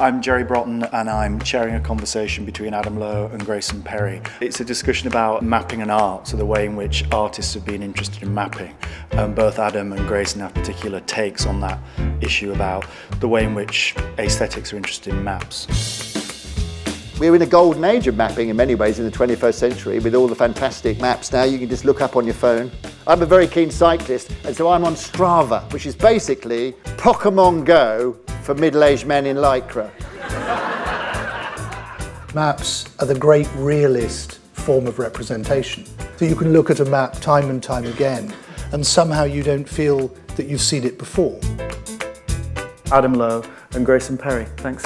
I'm Jerry Brotton and I'm chairing a conversation between Adam Lowe and Grayson Perry. It's a discussion about mapping and art, so the way in which artists have been interested in mapping. Um, both Adam and Grayson have particular takes on that issue about the way in which aesthetics are interested in maps. We're in a golden age of mapping in many ways in the 21st century with all the fantastic maps now you can just look up on your phone. I'm a very keen cyclist and so I'm on Strava, which is basically Pokemon Go for middle-aged men in Lycra. Maps are the great realist form of representation. So you can look at a map time and time again and somehow you don't feel that you've seen it before. Adam Lowe and Grayson Perry. Thanks.